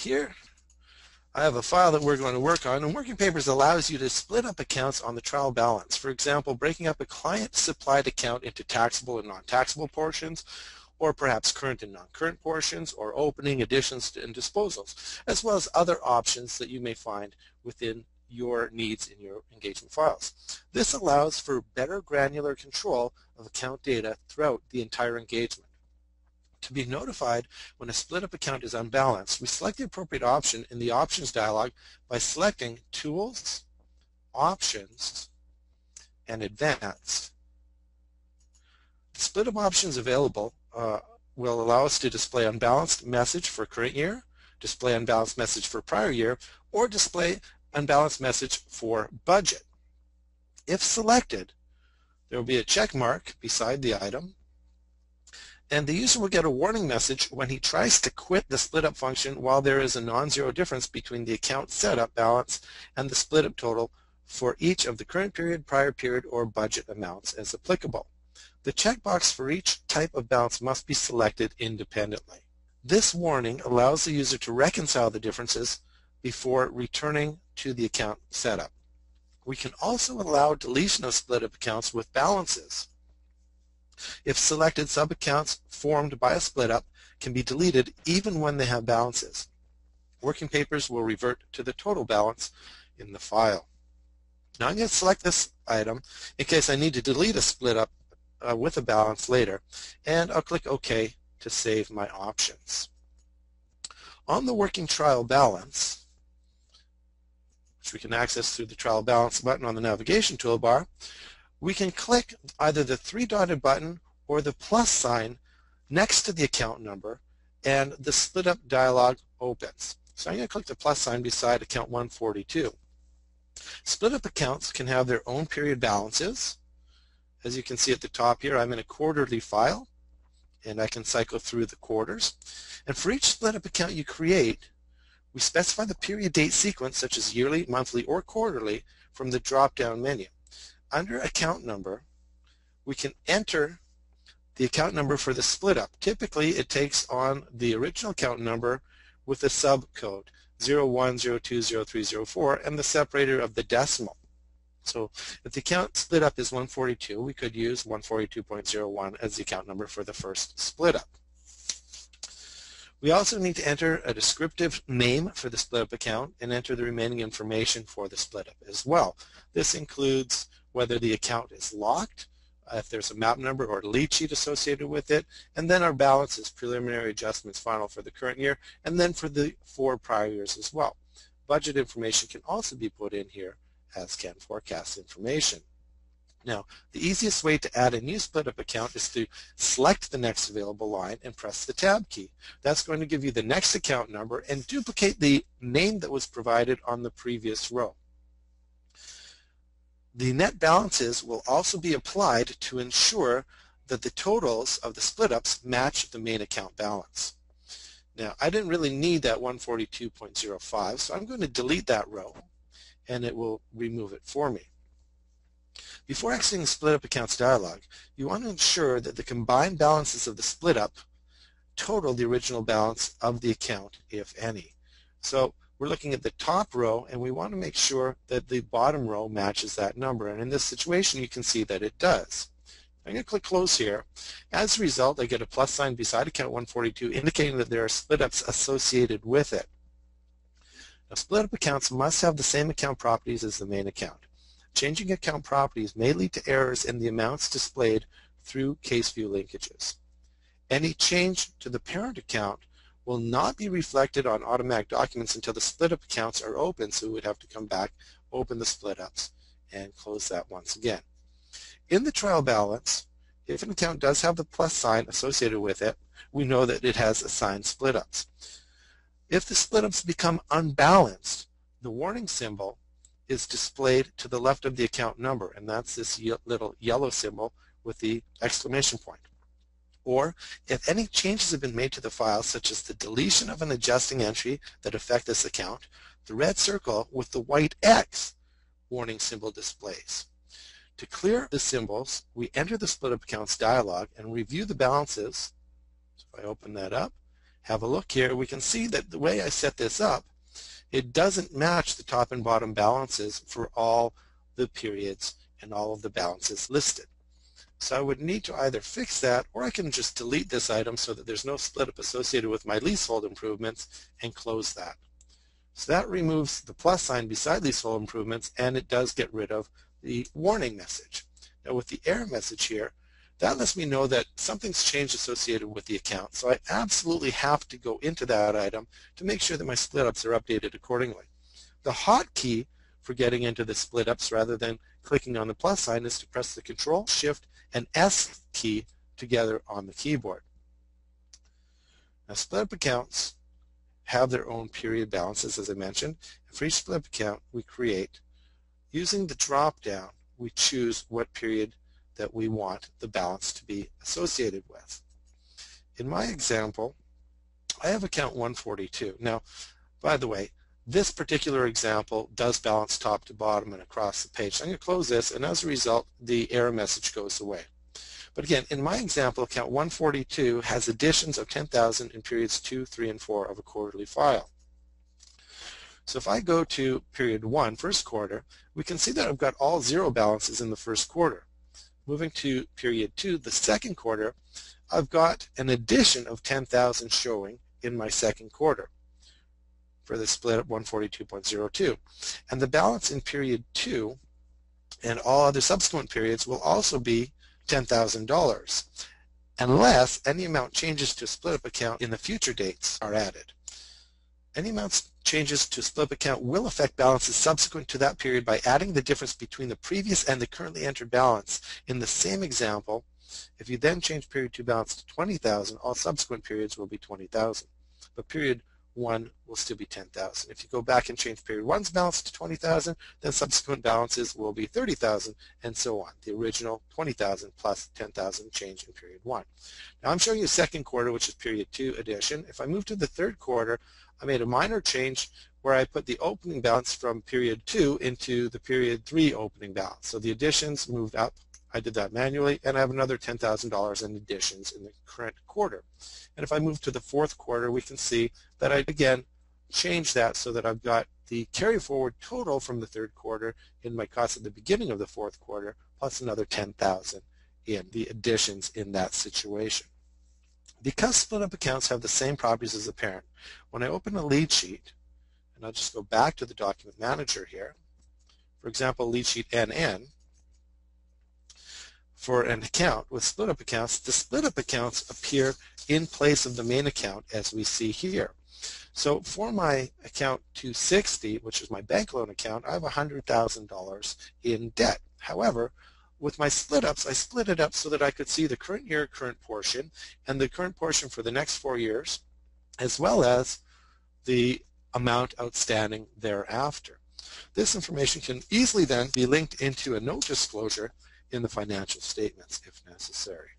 Here I have a file that we're going to work on and Working Papers allows you to split up accounts on the trial balance. For example, breaking up a client supplied account into taxable and non-taxable portions or perhaps current and non-current portions or opening additions and disposals as well as other options that you may find within your needs in your engagement files. This allows for better granular control of account data throughout the entire engagement. To be notified when a split up account is unbalanced, we select the appropriate option in the Options dialog by selecting Tools, Options, and Advanced. The split up options available uh, will allow us to display unbalanced message for current year, display unbalanced message for prior year, or display unbalanced message for budget. If selected, there will be a check mark beside the item and the user will get a warning message when he tries to quit the split up function while there is a non-zero difference between the account setup balance and the split up total for each of the current period, prior period, or budget amounts as applicable. The checkbox for each type of balance must be selected independently. This warning allows the user to reconcile the differences before returning to the account setup. We can also allow deletion of split up accounts with balances. If selected sub-accounts formed by a split up can be deleted even when they have balances. Working papers will revert to the total balance in the file. Now I'm going to select this item in case I need to delete a split up uh, with a balance later and I'll click OK to save my options. On the working trial balance, which we can access through the trial balance button on the navigation toolbar, we can click either the three dotted button or the plus sign next to the account number and the split up dialog opens. So I'm going to click the plus sign beside account 142. Split up accounts can have their own period balances. As you can see at the top here, I'm in a quarterly file and I can cycle through the quarters. And for each split up account you create, we specify the period date sequence such as yearly, monthly, or quarterly from the drop-down menu under account number, we can enter the account number for the split up. Typically, it takes on the original account number with the subcode 01020304 and the separator of the decimal. So if the account split up is 142, we could use 142.01 as the account number for the first split up. We also need to enter a descriptive name for the split up account and enter the remaining information for the split up as well. This includes whether the account is locked, if there's a map number or lead sheet associated with it, and then our balances, preliminary adjustments, final for the current year, and then for the four prior years as well. Budget information can also be put in here, as can forecast information. Now, the easiest way to add a new split-up account is to select the next available line and press the Tab key. That's going to give you the next account number and duplicate the name that was provided on the previous row. The net balances will also be applied to ensure that the totals of the split ups match the main account balance. Now, I didn't really need that 142.05, so I'm going to delete that row, and it will remove it for me. Before exiting the split up accounts dialog, you want to ensure that the combined balances of the split up total the original balance of the account, if any. So we're looking at the top row and we want to make sure that the bottom row matches that number. And in this situation, you can see that it does. I'm going to click close here. As a result, I get a plus sign beside account 142 indicating that there are split ups associated with it. Now, split up accounts must have the same account properties as the main account. Changing account properties may lead to errors in the amounts displayed through CaseView linkages. Any change to the parent account will not be reflected on automatic documents until the split up accounts are open, so we would have to come back, open the split ups, and close that once again. In the trial balance, if an account does have the plus sign associated with it, we know that it has assigned split ups. If the split ups become unbalanced, the warning symbol is displayed to the left of the account number, and that's this little yellow symbol with the exclamation point. Or if any changes have been made to the file, such as the deletion of an adjusting entry that affect this account, the red circle with the white X warning symbol displays. To clear the symbols, we enter the split up accounts dialog and review the balances. So if I open that up, have a look here, we can see that the way I set this up, it doesn't match the top and bottom balances for all the periods and all of the balances listed. So I would need to either fix that or I can just delete this item so that there's no split up associated with my leasehold improvements and close that. So that removes the plus sign beside leasehold improvements and it does get rid of the warning message. Now with the error message here, that lets me know that something's changed associated with the account. So I absolutely have to go into that item to make sure that my split ups are updated accordingly. The hotkey for getting into the split ups rather than clicking on the plus sign is to press the control shift and S key together on the keyboard. Now split up accounts have their own period balances as I mentioned. For each split up account we create, using the drop down we choose what period that we want the balance to be associated with. In my example, I have account 142. Now, by the way, this particular example does balance top to bottom and across the page. So I'm going to close this, and as a result, the error message goes away. But again, in my example, account 142 has additions of 10,000 in periods 2, 3, and 4 of a quarterly file. So if I go to period 1, first quarter, we can see that I've got all zero balances in the first quarter. Moving to period two, the second quarter, I've got an addition of 10,000 showing in my second quarter for the split at 142.02. And the balance in period two and all other subsequent periods will also be $10,000 unless any amount changes to a split up account in the future dates are added. Any amounts changes to split account will affect balances subsequent to that period by adding the difference between the previous and the currently entered balance. In the same example, if you then change period 2 balance to 20,000, all subsequent periods will be 20,000. But period 1 will still be 10,000. If you go back and change period 1's balance to 20,000, then subsequent balances will be 30,000 and so on. The original 20,000 plus 10,000 change in period 1. Now I'm showing you second quarter, which is period 2 addition. If I move to the third quarter, I made a minor change where I put the opening balance from period 2 into the period 3 opening balance. So the additions moved up. I did that manually, and I have another $10,000 in additions in the current quarter. And if I move to the fourth quarter, we can see that I, again, changed that so that I've got the carry forward total from the third quarter in my costs at the beginning of the fourth quarter, plus another 10,000 in the additions in that situation. Because split up accounts have the same properties as a parent, when I open a lead sheet, and I'll just go back to the document manager here, for example, lead sheet NN, for an account with split up accounts, the split up accounts appear in place of the main account as we see here. So for my account 260, which is my bank loan account, I have $100,000 in debt. However, with my split ups, I split it up so that I could see the current year current portion and the current portion for the next four years, as well as the amount outstanding thereafter. This information can easily then be linked into a note disclosure in the financial statements if necessary.